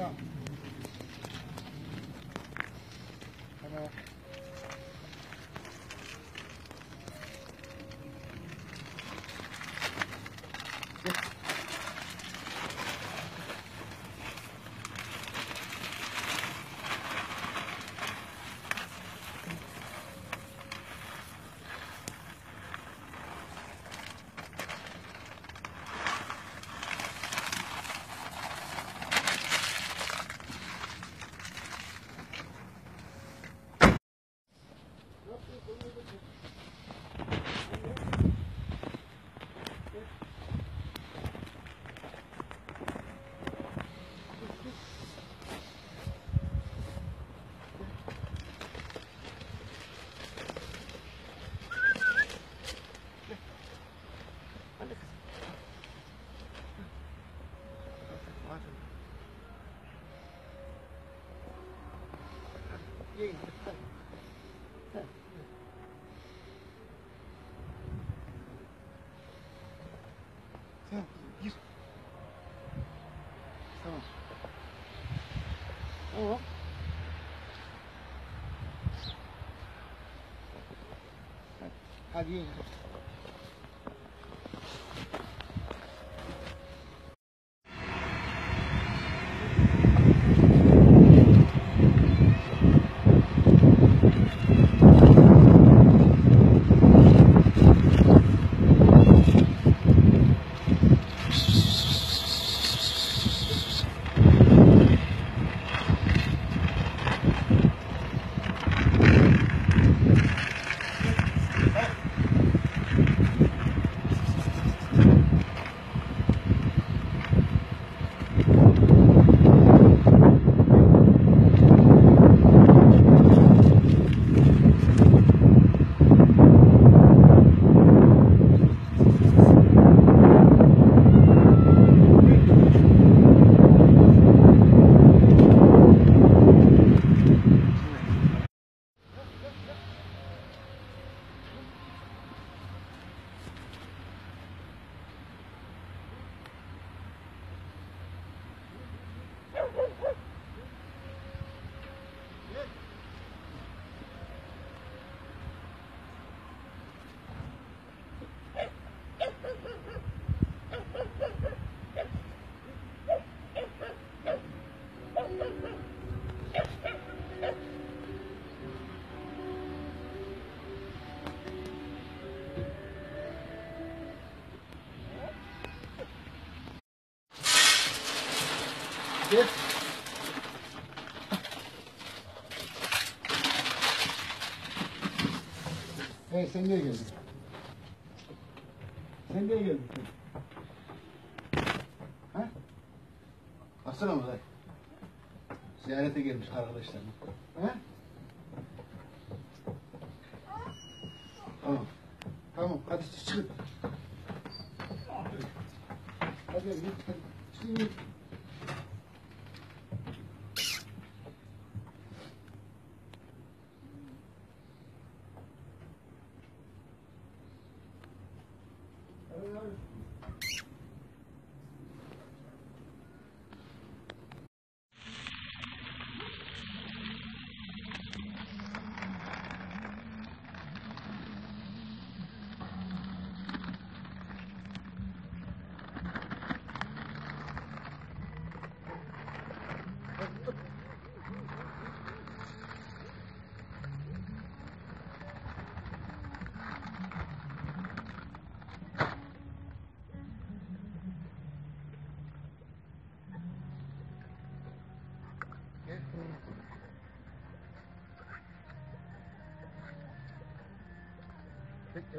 Yeah. Adeus. Hey sen niye geldin? Sen niye geldin? Ha? Baksana mı Ziyarete gelmiş arkadaşlarım. Ha? Tamam. Tamam hadi çıkın. Hadi git. Çıkın git. Lord.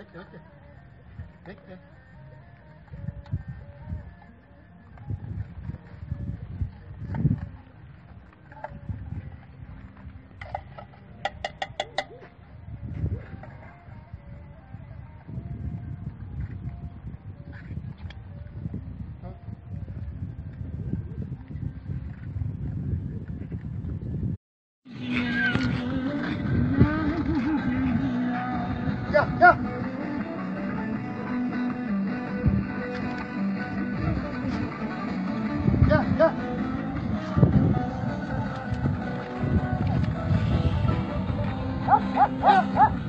Weg, weg, weg. Weg. ¡Ah, ah, ah!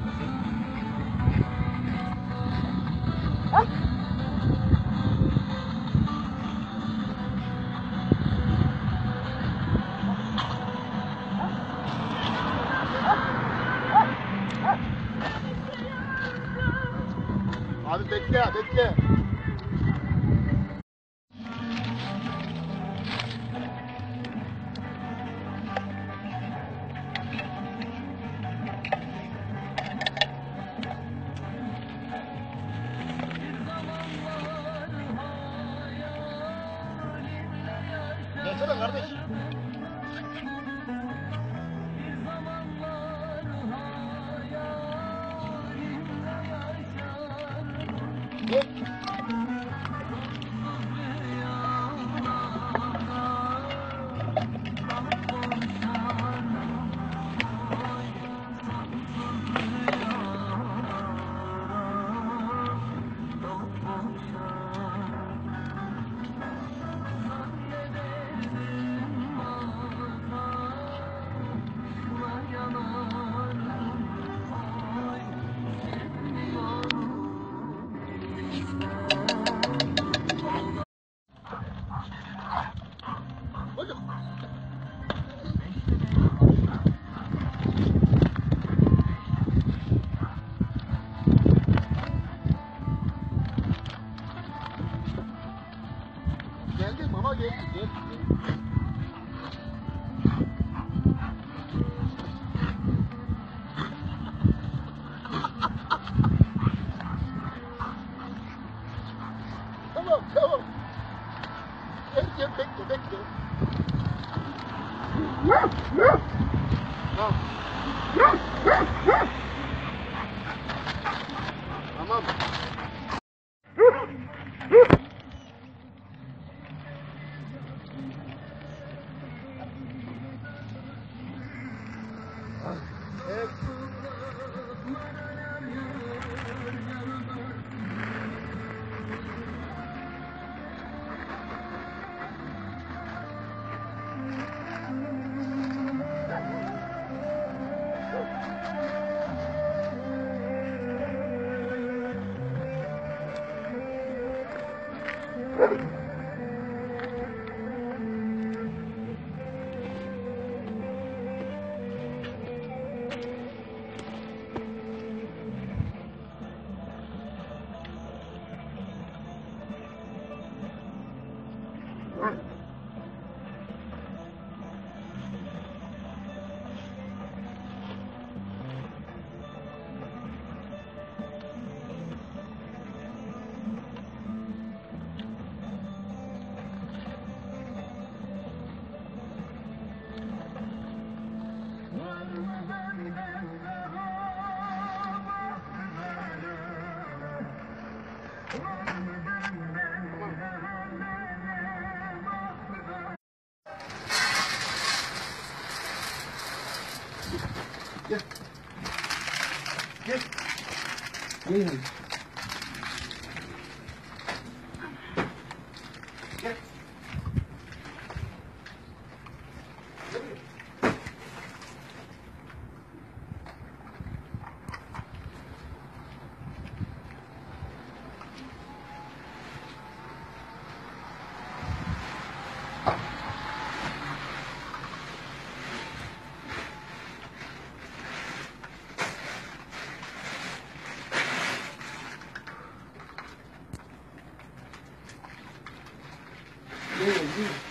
Tamam tamam. Gel gel bekle bekle. Tamam. Tamam. Mm-hmm.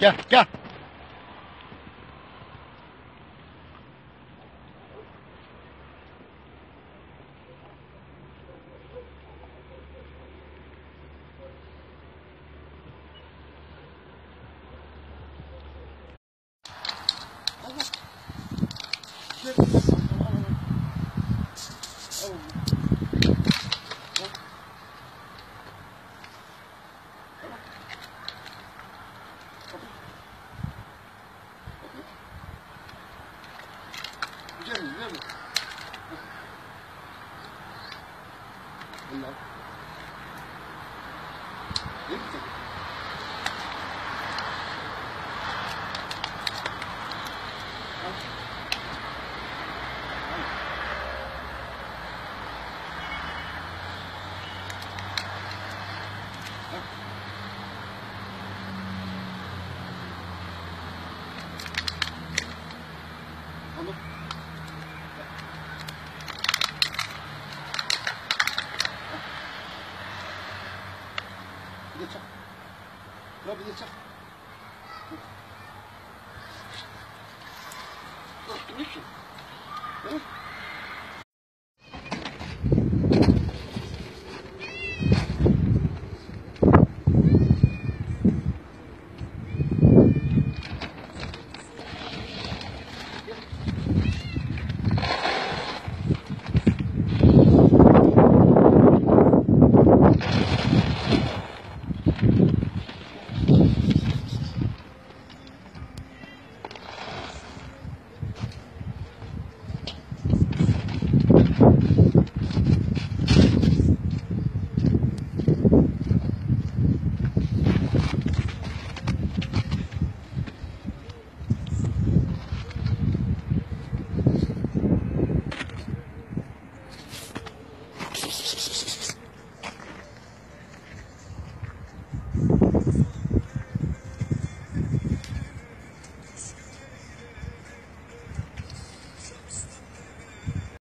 Yeah, yeah.